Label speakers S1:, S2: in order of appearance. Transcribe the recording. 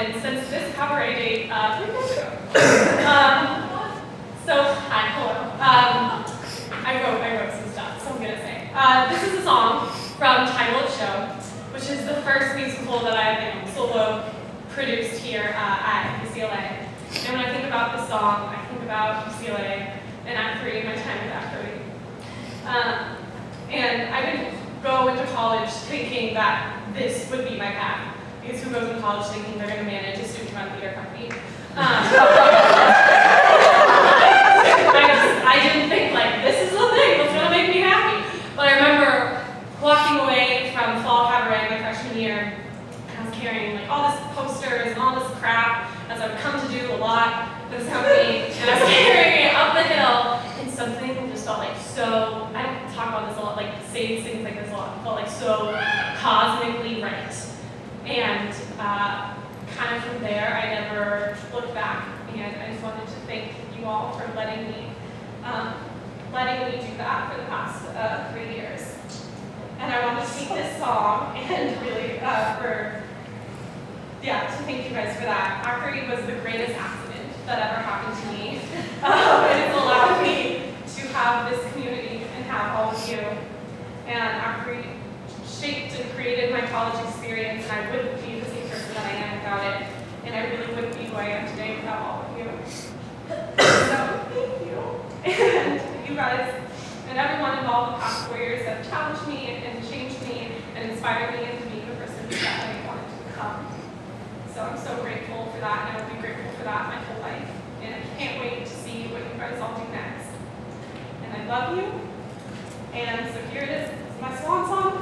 S1: actually uh, three years ago. Um, so, hi, hello. Um, I wrote, I wrote some stuff, so I'm gonna say. Uh, this is a song from Will Show, which is the first musical that I've solo produced here uh, at UCLA. And when I think about this song, I think about UCLA and Act 3, my time with Act 3. Um, and I didn't go into college thinking that this would be my path. Because who goes into college thinking they're going to manage a student-run theater company? Um, I, I didn't think like this is the thing that's going to make me happy. But I remember walking away from fall cabaret my freshman year, and I was carrying like all this posters and all this crap, as I've come to do a lot for this company, and I was carrying it up the hill, and something just felt like so. I don't talk about this a lot, like say things like this a lot. Felt like so cosmically. And uh, kind of from there, I never looked back, and I just wanted to thank you all for letting me, um, letting me do that for the past uh, three years. And I want to sing this song, and really uh, for, yeah, to thank you guys for that. Act 3 was the greatest accident that ever happened to me, um, and it's allowed me to have this community and have all of you. And Act 3 shaped and created my college experience, and I wouldn't be the same person that I am without it. And I really wouldn't be who I am today without all of you. So, thank you. And you guys, and everyone involved the past four years have challenged me and, and changed me and inspired me into being the person that I wanted to become. So I'm so grateful for that, and I will be grateful for that my whole life. And I can't wait to see what you guys all do next. And I love you. And so here it is. It's my swan song.